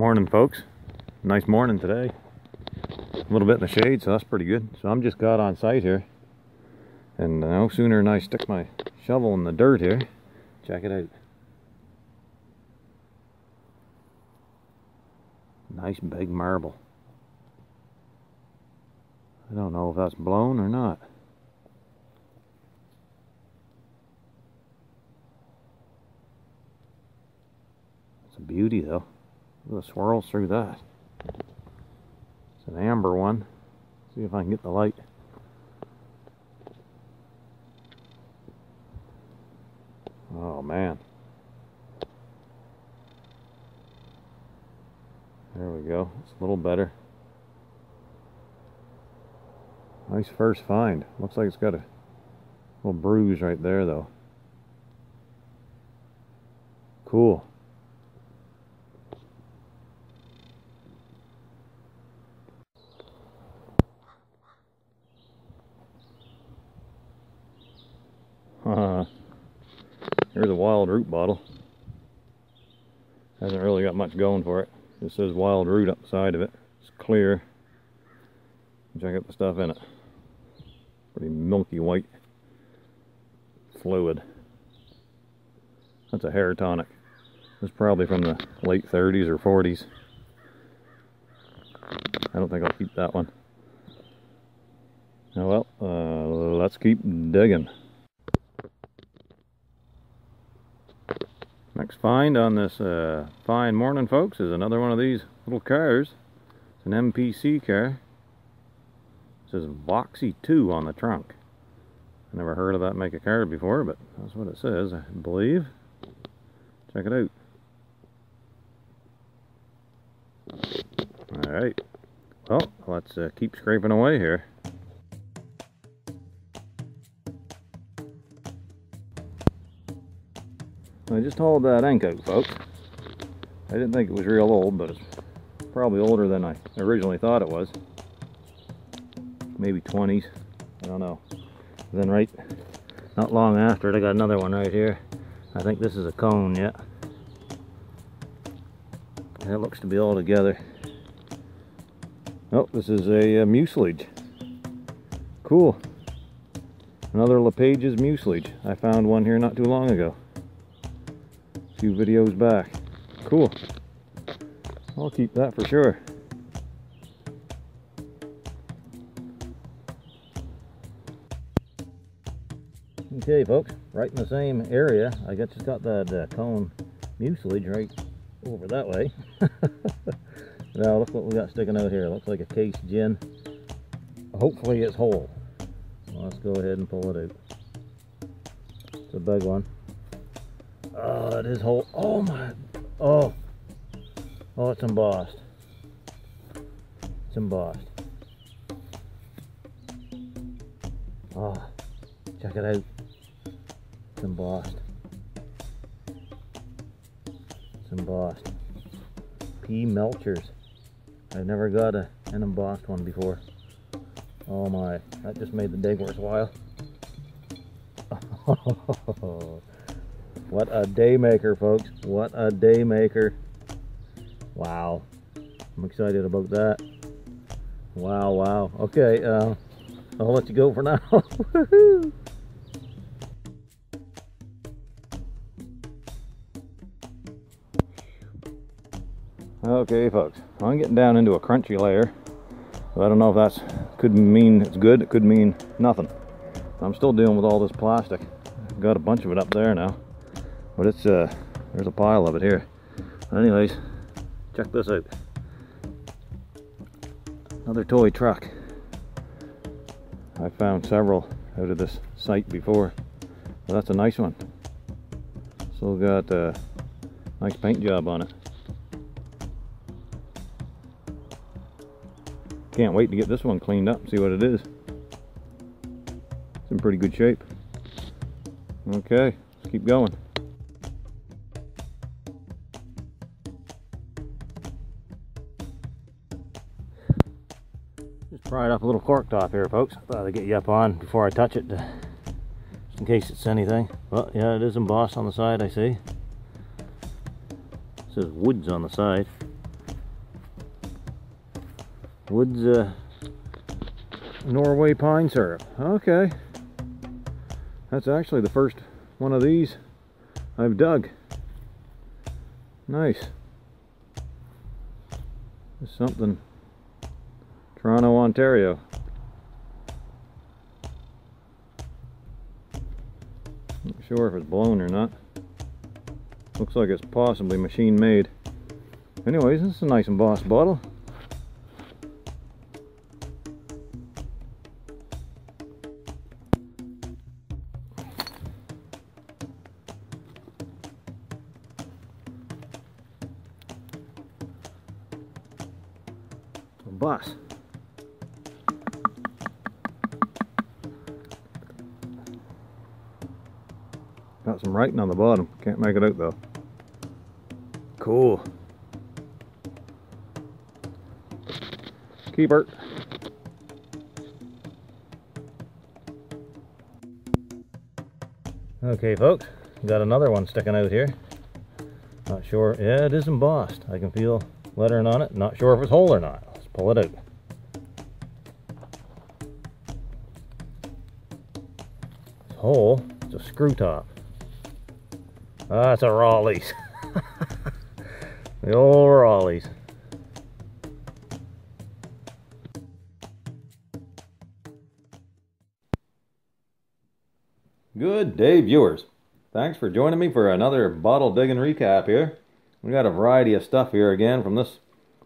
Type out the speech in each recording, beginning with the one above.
Morning folks. Nice morning today. A little bit in the shade, so that's pretty good. So I'm just got on site here. And no sooner than I stick my shovel in the dirt here, check it out. Nice big marble. I don't know if that's blown or not. It's a beauty though. The swirls through that. It's an amber one. See if I can get the light. Oh man. There we go. It's a little better. Nice first find. Looks like it's got a little bruise right there though. Cool. Uh, here's a Wildroot bottle. Hasn't really got much going for it. It says Wildroot up the side of it. It's clear. Check out the stuff in it. Pretty milky white fluid. That's a hair tonic. It's probably from the late 30s or 40s. I don't think I'll keep that one. Oh well, uh, let's keep digging. Next find on this uh, fine morning, folks, is another one of these little cars. It's an MPC car. It says Voxy 2 on the trunk. I never heard of that make a car before, but that's what it says, I believe. Check it out. Alright. Well, let's uh, keep scraping away here. I just hauled that ink out, folks. I didn't think it was real old, but it's probably older than I originally thought it was. Maybe 20s, I don't know. Then right, not long after it, I got another one right here. I think this is a cone, yeah. That looks to be all together. Oh, this is a, a mucilage. Cool. Another LePage's mucilage. I found one here not too long ago few videos back. Cool. I'll keep that for sure. Okay folks, right in the same area, I got just got that uh, cone mucilage right over that way. now look what we got sticking out here. Looks like a case gin. Hopefully it's whole. let's go ahead and pull it out. It's a big one. Oh, that is whole. Oh my. Oh. Oh, it's embossed. It's embossed. Oh, check it out. It's embossed. It's embossed. P. Melchers. I've never got a, an embossed one before. Oh my, that just made the dig worthwhile. Oh, What a day maker, folks. What a day maker. Wow. I'm excited about that. Wow, wow. Okay, uh, I'll let you go for now. okay, folks. I'm getting down into a crunchy layer. I don't know if that's could mean it's good. It could mean nothing. I'm still dealing with all this plastic. Got a bunch of it up there now. But it's, uh, there's a pile of it here. Anyways, check this out. Another toy truck. I found several out of this site before. That's a nice one. Still got a nice paint job on it. Can't wait to get this one cleaned up see what it is. It's in pretty good shape. Okay, let's keep going. Pried up a little cork top here, folks. Thought I'd get you up on before I touch it, to, just in case it's anything. Well, yeah, it is embossed on the side, I see. It says Wood's on the side. Wood's uh, Norway pine syrup. Okay. That's actually the first one of these I've dug. Nice. There's something. Toronto, Ontario. Not sure if it's blown or not. Looks like it's possibly machine made. Anyways, this is a nice embossed bottle. A Got some writing on the bottom. Can't make it out though. Cool. Keeper. Okay folks, got another one sticking out here. Not sure, yeah it is embossed. I can feel lettering on it. Not sure if it's whole or not. Let's pull it out. It's whole, it's a screw top. Ah, it's a Rawleigh's. the old Rawleigh's. Good day, viewers. Thanks for joining me for another bottle digging recap here. We got a variety of stuff here again from this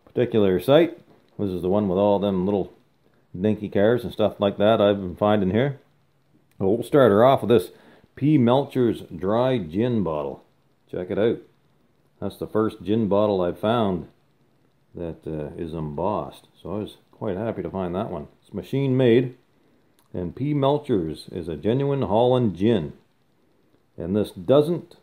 particular site. This is the one with all them little dinky cars and stuff like that I've been finding here. Well, we'll start her off with this P. Melchers Dry Gin Bottle. Check it out. That's the first gin bottle I've found that uh, is embossed. So I was quite happy to find that one. It's machine made. And P. Melchers is a genuine Holland gin. And this doesn't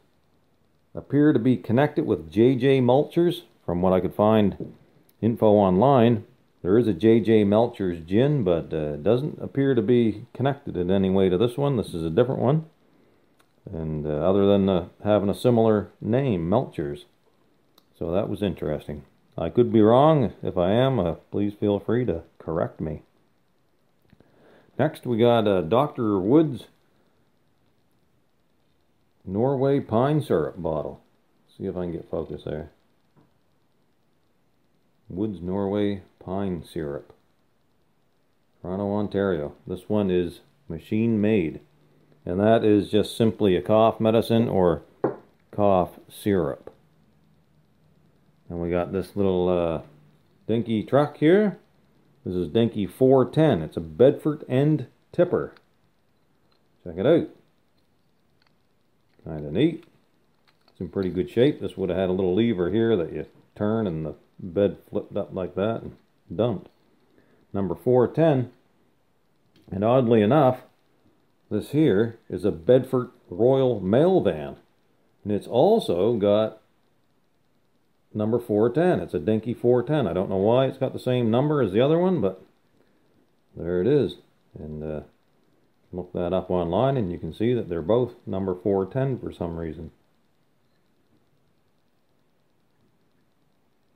appear to be connected with J.J. Melchers. From what I could find info online, there is a J.J. Melchers gin, but uh, doesn't appear to be connected in any way to this one. This is a different one. And uh, other than uh, having a similar name, Melchers. So that was interesting. I could be wrong. If I am, uh, please feel free to correct me. Next, we got uh, Dr. Wood's Norway Pine Syrup bottle. See if I can get focus there. Wood's Norway Pine Syrup. Toronto, Ontario. This one is machine made. And that is just simply a cough medicine or cough syrup. And we got this little uh, dinky truck here. This is Dinky 410. It's a Bedford end tipper. Check it out. Kind of neat. It's in pretty good shape. This would have had a little lever here that you turn and the bed flipped up like that and dumped. Number 410. And oddly enough, this here is a Bedford Royal Mail Van. And it's also got number 410. It's a Dinky 410. I don't know why it's got the same number as the other one, but there it is. And uh, look that up online and you can see that they're both number 410 for some reason.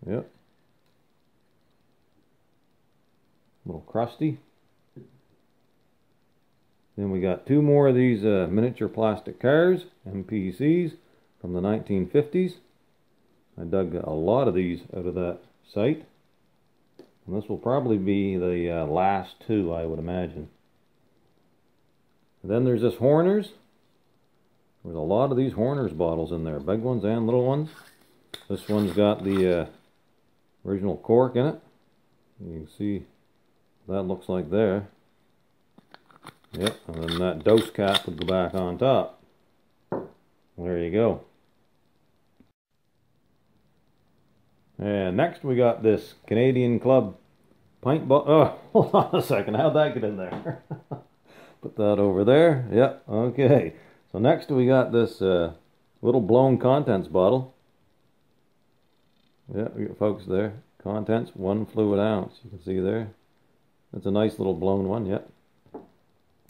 Yep. A little crusty. Then we got two more of these uh, miniature plastic cars, MPCs, from the 1950s. I dug a lot of these out of that site. And this will probably be the uh, last two, I would imagine. And then there's this Horner's. There's a lot of these Horner's bottles in there, big ones and little ones. This one's got the uh, original cork in it. You can see that looks like there. Yep, and then that dose cap would go back on top. There you go. And next we got this Canadian Club pint bottle. Oh, hold on a second. How'd that get in there? Put that over there. Yep, okay. So next we got this uh, little blown contents bottle. Yeah, we got folks there. Contents, one fluid ounce. You can see there. That's a nice little blown one, yep.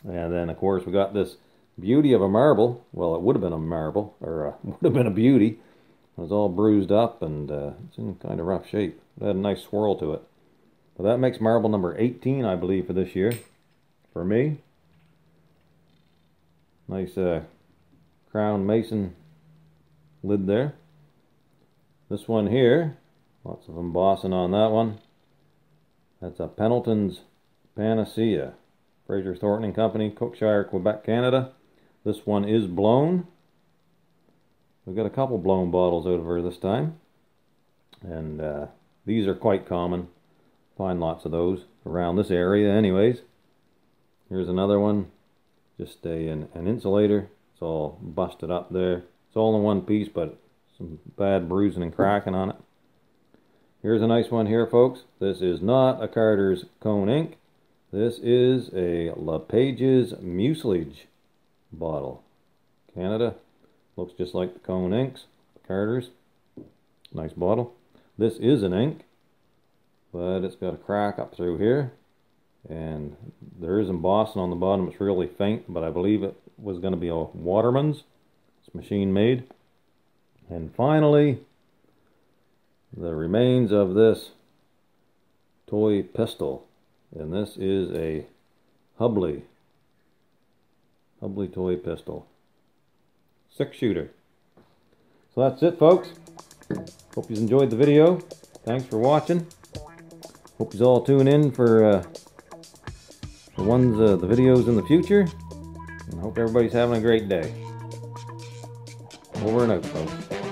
And then, of course, we got this beauty of a marble. Well, it would have been a marble, or uh, would have been a beauty. It was all bruised up and uh, it's in kind of rough shape. It had a nice swirl to it. But that makes marble number 18, I believe, for this year. For me. Nice uh, crown mason lid there. This one here, lots of embossing on that one. That's a Pendleton's Panacea. Fraser Thornton and Company, Cookshire, Quebec, Canada. This one is blown. We've got a couple blown bottles out of her this time. And uh, these are quite common. Find lots of those around this area anyways. Here's another one. Just a, an, an insulator. It's all busted up there. It's all in one piece, but some bad bruising and cracking on it. Here's a nice one here, folks. This is not a Carter's Cone Ink. This is a LePage's Mucilage bottle. Canada. Looks just like the Cone Inks. Carter's. Nice bottle. This is an ink, but it's got a crack up through here. And there is embossing on the bottom. It's really faint, but I believe it was going to be a Waterman's. It's machine made. And finally, the remains of this toy pistol. And this is a Hubley, Hubley toy pistol. Six shooter. So that's it folks. Hope you enjoyed the video. Thanks for watching. Hope you all tune in for uh, the ones, uh, the videos in the future. And hope everybody's having a great day. Over and out folks.